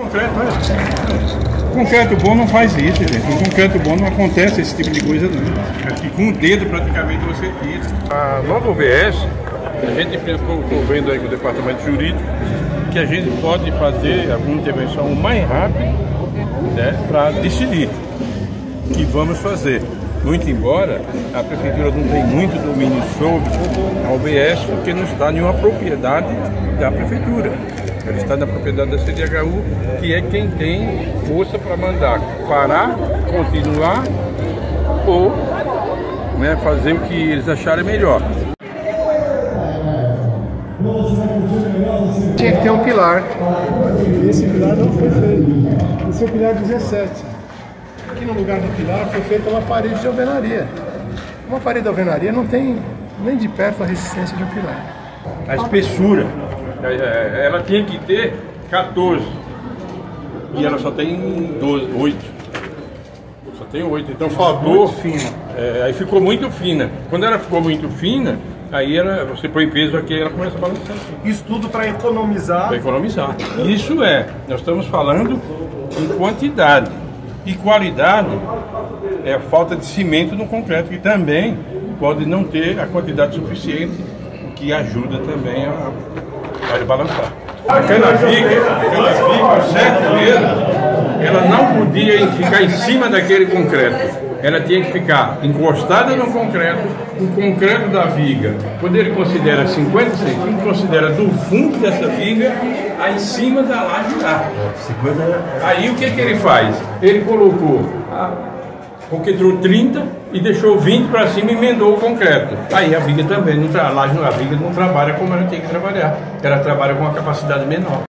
Concreto, é. Concreto bom não faz isso, gente. Com concreto bom não acontece esse tipo de coisa, não. Aqui com o dedo praticamente você tira. A nova OBS, a gente estou vendo aí com o departamento jurídico que a gente pode fazer alguma intervenção mais rápida né, para decidir o que vamos fazer. Muito embora a prefeitura não tenha muito domínio sobre a OBS, porque não está nenhuma propriedade da prefeitura. Ela está na propriedade da CDHU, que é quem tem força para mandar parar, continuar ou né, fazer o que eles acharem melhor. Tinha que ter um pilar. Esse pilar não foi feito. Esse é o pilar 17. Aqui no lugar do pilar foi feita uma parede de alvenaria. Uma parede de alvenaria não tem nem de perto a resistência de um pilar. A espessura, ela tinha que ter 14 e ela só tem 12, 8. Só tem 8, então faltou. fina. É, aí ficou muito fina. Quando ela ficou muito fina, aí ela, você põe peso aqui e ela começa a balançar. Isso tudo para economizar. Para economizar. Isso é, nós estamos falando em quantidade. E qualidade é a falta de cimento no concreto, que também pode não ter a quantidade suficiente, o que ajuda também a, a balançar. Aquela viga, aquela viga, certo mesmo, ela não podia ficar em cima daquele concreto. Ela tinha que ficar encostada no concreto, o concreto da viga, quando ele considera 50 centímetros, considera do fundo dessa viga a em cima da laje lá. Aí o que, que ele faz? Ele colocou a porque entrou 30 e deixou 20 para cima e emendou o concreto. Aí a viga também, não, a laje, a viga não trabalha como ela tem que trabalhar. Ela trabalha com uma capacidade menor.